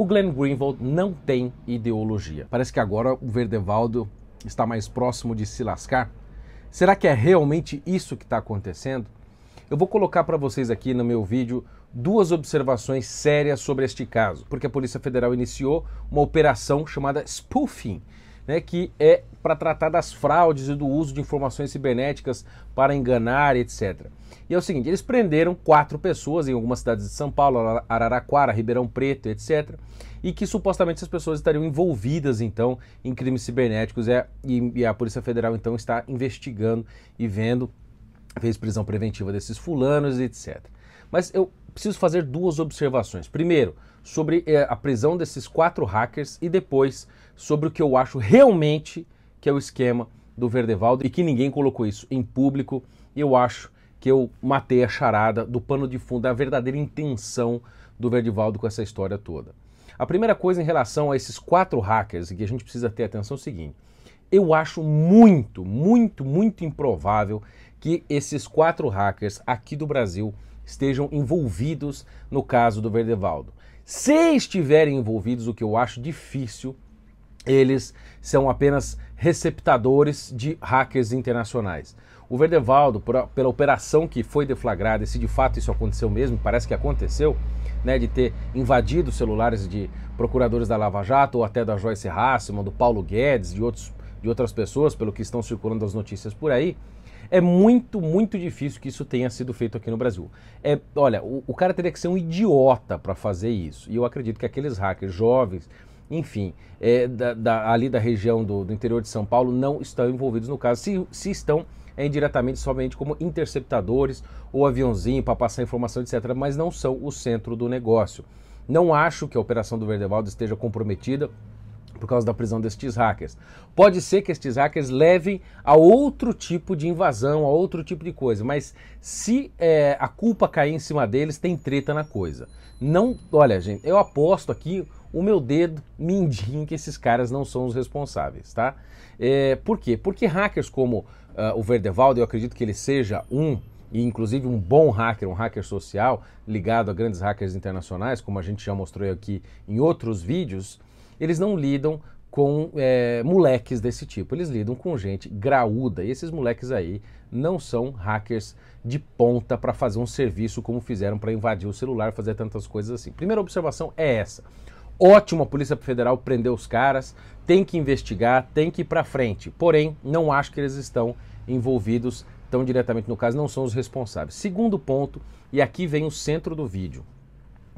O Glenn Greenwald não tem ideologia. Parece que agora o Verdevaldo está mais próximo de se lascar. Será que é realmente isso que está acontecendo? Eu vou colocar para vocês aqui no meu vídeo duas observações sérias sobre este caso, porque a Polícia Federal iniciou uma operação chamada spoofing, né, que é para tratar das fraudes e do uso de informações cibernéticas para enganar, etc. E é o seguinte, eles prenderam quatro pessoas em algumas cidades de São Paulo, Araraquara, Ribeirão Preto, etc. E que supostamente essas pessoas estariam envolvidas, então, em crimes cibernéticos. É, e, e a Polícia Federal, então, está investigando e vendo, fez prisão preventiva desses fulanos, etc. Mas eu preciso fazer duas observações. Primeiro, sobre é, a prisão desses quatro hackers e depois sobre o que eu acho realmente que é o esquema do Verdevaldo e que ninguém colocou isso em público. Eu acho que eu matei a charada do pano de fundo, da verdadeira intenção do Verdevaldo com essa história toda. A primeira coisa em relação a esses quatro hackers, que a gente precisa ter atenção é o seguinte: eu acho muito, muito, muito improvável que esses quatro hackers aqui do Brasil estejam envolvidos no caso do Verdevaldo. Se estiverem envolvidos, o que eu acho difícil, eles são apenas receptadores de hackers internacionais. O Verdevaldo, por, pela operação que foi deflagrada, e se de fato isso aconteceu mesmo, parece que aconteceu, né, de ter invadido celulares de procuradores da Lava Jato ou até da Joyce Hassman, do Paulo Guedes, de, outros, de outras pessoas, pelo que estão circulando as notícias por aí, é muito, muito difícil que isso tenha sido feito aqui no Brasil. É, olha, o, o cara teria que ser um idiota para fazer isso. E eu acredito que aqueles hackers jovens, enfim, é, da, da, ali da região do, do, interior de São Paulo, não estão envolvidos no caso. Se, se estão, é indiretamente somente como interceptadores ou aviãozinho para passar informação, etc., mas não são o centro do negócio. Não acho que a operação do Verdevaldo esteja comprometida por causa da prisão destes hackers. Pode ser que estes hackers levem a outro tipo de invasão, a outro tipo de coisa, mas se é, a culpa cair em cima deles, tem treta na coisa. Não, olha, gente, eu aposto aqui o meu dedo mindinho que esses caras não são os responsáveis, tá? É, por quê? Porque hackers como uh, o Verdevaldo, eu acredito que ele seja um e inclusive um bom hacker, um hacker social ligado a grandes hackers internacionais, como a gente já mostrou aqui em outros vídeos, eles não lidam com é, moleques desse tipo, eles lidam com gente graúda. E esses moleques aí não são hackers de ponta para fazer um serviço como fizeram para invadir o celular, fazer tantas coisas assim. Primeira observação é essa. Ótimo a Polícia Federal prender os caras, tem que investigar, tem que ir para frente. Porém, não acho que eles estão envolvidos tão diretamente no caso, não são os responsáveis. Segundo ponto, e aqui vem o centro do vídeo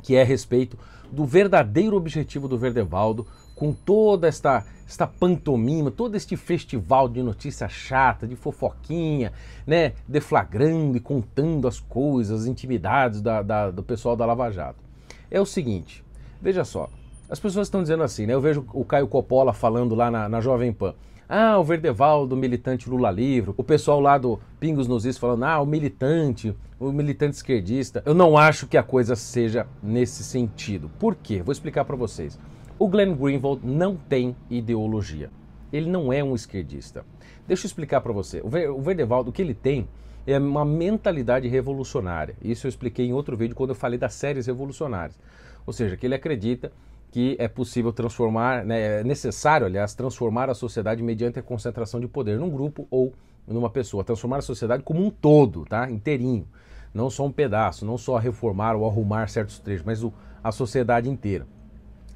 que é a respeito do verdadeiro objetivo do Verdevaldo, com toda esta, esta pantomima, todo este festival de notícia chata, de fofoquinha, né, deflagrando e contando as coisas, as intimidades da, da, do pessoal da Lava Jato. É o seguinte, veja só, as pessoas estão dizendo assim, né, eu vejo o Caio Coppola falando lá na, na Jovem Pan, ah, o Verdevaldo, militante Lula livre. O pessoal lá do Pingos nos Is falando, ah, o militante, o militante esquerdista. Eu não acho que a coisa seja nesse sentido. Por quê? Vou explicar para vocês. O Glenn Greenwald não tem ideologia. Ele não é um esquerdista. Deixa eu explicar para você. O Verdevaldo, o que ele tem é uma mentalidade revolucionária. Isso eu expliquei em outro vídeo quando eu falei das séries revolucionárias. Ou seja, que ele acredita que é possível transformar, né, é necessário, aliás, transformar a sociedade mediante a concentração de poder num grupo ou numa pessoa, transformar a sociedade como um todo, tá? Inteirinho, não só um pedaço, não só reformar ou arrumar certos trechos, mas o, a sociedade inteira.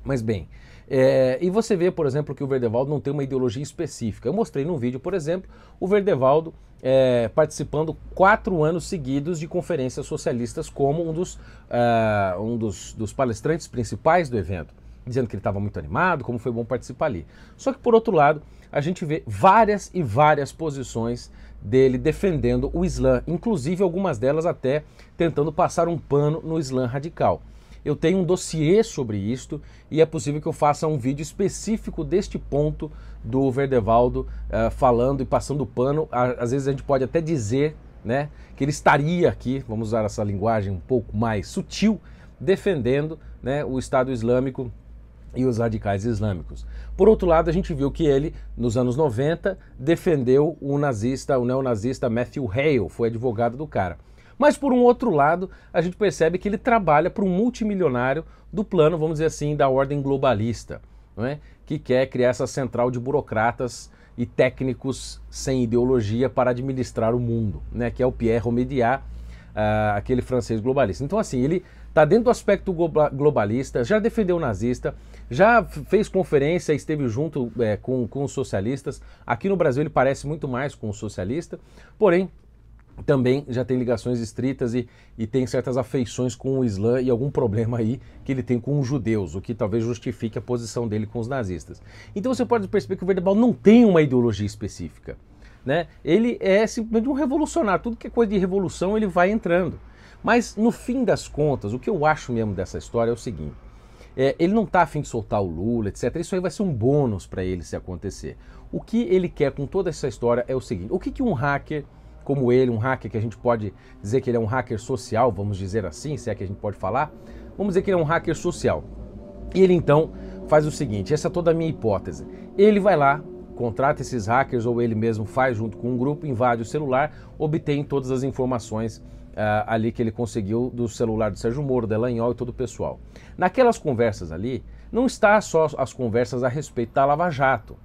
Mas bem, é, e você vê, por exemplo, que o Verdevaldo não tem uma ideologia específica. Eu mostrei no vídeo, por exemplo, o Verdevaldo é, participando quatro anos seguidos de conferências socialistas como um dos, uh, um dos, dos palestrantes principais do evento dizendo que ele estava muito animado, como foi bom participar ali. Só que por outro lado, a gente vê várias e várias posições dele defendendo o Islã, inclusive algumas delas até tentando passar um pano no Islã radical. Eu tenho um dossiê sobre isto e é possível que eu faça um vídeo específico deste ponto do Verdevaldo uh, falando e passando pano. Às vezes a gente pode até dizer né, que ele estaria aqui, vamos usar essa linguagem um pouco mais sutil, defendendo né, o Estado Islâmico e os radicais islâmicos. Por outro lado, a gente viu que ele, nos anos 90, defendeu o nazista, o neonazista Matthew Hale, foi advogado do cara. Mas por um outro lado, a gente percebe que ele trabalha para um multimilionário do plano, vamos dizer assim, da ordem globalista, é? que quer criar essa central de burocratas e técnicos sem ideologia para administrar o mundo, né? que é o Pierre Romediat, uh, aquele francês globalista. Então, assim, ele está dentro do aspecto globalista, já defendeu o nazista, já fez conferência, esteve junto é, com, com os socialistas. Aqui no Brasil ele parece muito mais com o socialista, porém também já tem ligações estritas e, e tem certas afeições com o Islã e algum problema aí que ele tem com os judeus, o que talvez justifique a posição dele com os nazistas. Então você pode perceber que o Verdebal não tem uma ideologia específica. Né? Ele é simplesmente um revolucionário, tudo que é coisa de revolução ele vai entrando. Mas no fim das contas, o que eu acho mesmo dessa história é o seguinte: é, ele não está afim de soltar o Lula, etc. Isso aí vai ser um bônus para ele se acontecer. O que ele quer com toda essa história é o seguinte: o que, que um hacker como ele, um hacker que a gente pode dizer que ele é um hacker social, vamos dizer assim, se é que a gente pode falar, vamos dizer que ele é um hacker social. E ele então faz o seguinte: essa é toda a minha hipótese. Ele vai lá, contrata esses hackers ou ele mesmo faz junto com um grupo, invade o celular, obtém todas as informações Uh, ali que ele conseguiu do celular do Sérgio Moro, Delanhol e todo o pessoal. Naquelas conversas ali, não está só as conversas a respeito da Lava Jato.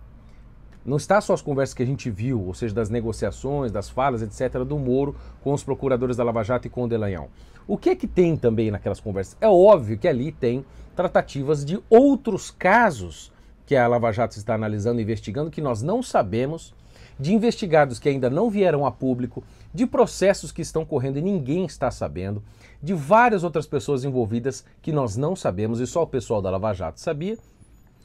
Não está só as conversas que a gente viu, ou seja, das negociações, das falas, etc., do Moro com os procuradores da Lava Jato e com o Delanhol. O que é que tem também naquelas conversas? É óbvio que ali tem tratativas de outros casos que a Lava Jato está analisando e investigando que nós não sabemos de investigados que ainda não vieram a público, de processos que estão correndo e ninguém está sabendo, de várias outras pessoas envolvidas que nós não sabemos e só o pessoal da Lava Jato sabia.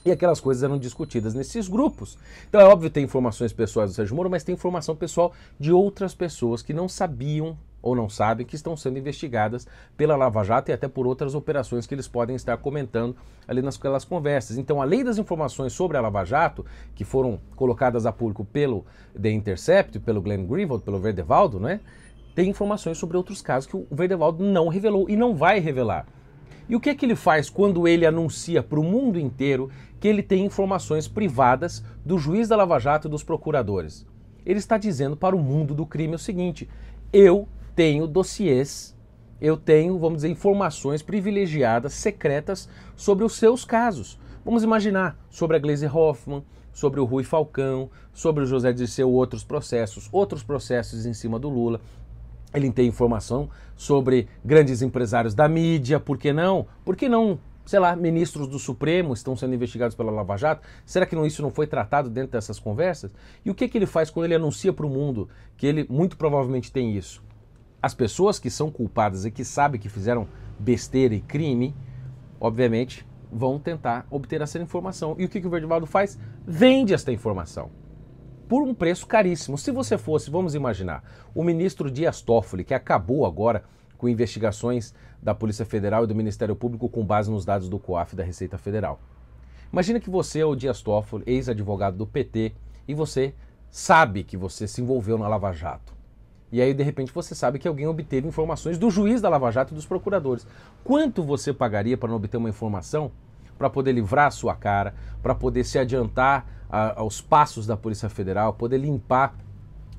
E aquelas coisas eram discutidas nesses grupos. Então é óbvio tem informações pessoais do Sérgio Moro, mas tem informação pessoal de outras pessoas que não sabiam ou não sabem que estão sendo investigadas pela Lava Jato e até por outras operações que eles podem estar comentando ali nas conversas. Então, além das informações sobre a Lava Jato, que foram colocadas a público pelo The Intercept, pelo Glenn Greenwald, pelo Verdevaldo, né? Tem informações sobre outros casos que o Verdevaldo não revelou e não vai revelar. E o que é que ele faz quando ele anuncia para o mundo inteiro que ele tem informações privadas do juiz da Lava Jato e dos procuradores? Ele está dizendo para o mundo do crime o seguinte: eu tenho dossiês, eu tenho, vamos dizer, informações privilegiadas, secretas sobre os seus casos. Vamos imaginar sobre a Glaze Hoffman, sobre o Rui Falcão, sobre o José Dirceu, outros processos, outros processos em cima do Lula. Ele tem informação sobre grandes empresários da mídia, por que não? Por que não, sei lá, ministros do Supremo estão sendo investigados pela Lava Jato? Será que não, isso não foi tratado dentro dessas conversas? E o que, que ele faz quando ele anuncia para o mundo que ele muito provavelmente tem isso? As pessoas que são culpadas e que sabem que fizeram besteira e crime, obviamente, vão tentar obter essa informação. E o que, que o Verdivaldo faz? Vende esta informação por um preço caríssimo. Se você fosse, vamos imaginar, o ministro Dias Toffoli, que acabou agora com investigações da Polícia Federal e do Ministério Público com base nos dados do COAF da Receita Federal. Imagina que você é o Dias Toffoli, ex-advogado do PT, e você sabe que você se envolveu na Lava Jato. E aí, de repente, você sabe que alguém obteve informações do juiz da Lava Jato e dos procuradores. Quanto você pagaria para não obter uma informação? Para poder livrar a sua cara, para poder se adiantar a, aos passos da Polícia Federal, poder limpar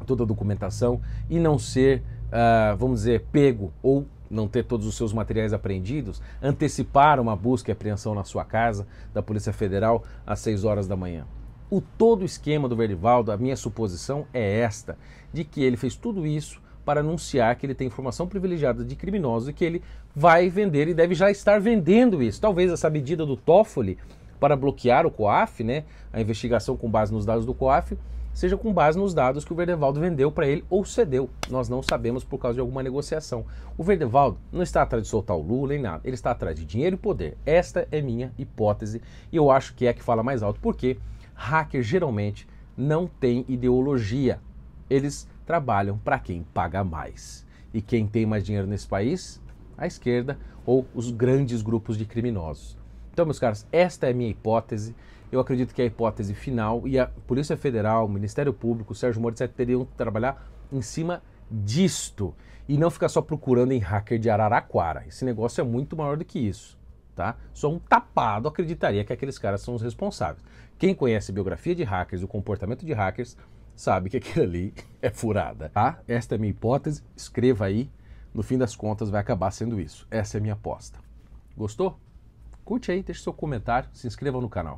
toda a documentação e não ser, uh, vamos dizer, pego ou não ter todos os seus materiais apreendidos, antecipar uma busca e apreensão na sua casa da Polícia Federal às 6 horas da manhã. O todo o esquema do Verdivaldo, a minha suposição é esta, de que ele fez tudo isso para anunciar que ele tem informação privilegiada de criminosos e que ele vai vender e deve já estar vendendo isso. Talvez essa medida do Toffoli para bloquear o COAF, né, a investigação com base nos dados do COAF, seja com base nos dados que o Verdevaldo vendeu para ele ou cedeu. Nós não sabemos por causa de alguma negociação. O Verdevaldo não está atrás de soltar o Lula nem nada, ele está atrás de dinheiro e poder. Esta é minha hipótese e eu acho que é a que fala mais alto. Por quê? Hacker geralmente não tem ideologia. Eles trabalham para quem paga mais. E quem tem mais dinheiro nesse país? A esquerda ou os grandes grupos de criminosos. Então, meus caros, esta é a minha hipótese. Eu acredito que é a hipótese final e a Polícia Federal, o Ministério Público, o Sérgio Moro, etc., teriam que trabalhar em cima disto e não ficar só procurando em hacker de Araraquara. Esse negócio é muito maior do que isso. Tá? Só um tapado acreditaria que aqueles caras são os responsáveis. Quem conhece biografia de hackers, o comportamento de hackers, sabe que aquilo ali é furada. Tá? Esta é minha hipótese. Escreva aí no fim das contas vai acabar sendo isso. Essa é a minha aposta. Gostou? Curte aí, deixe seu comentário, se inscreva no canal.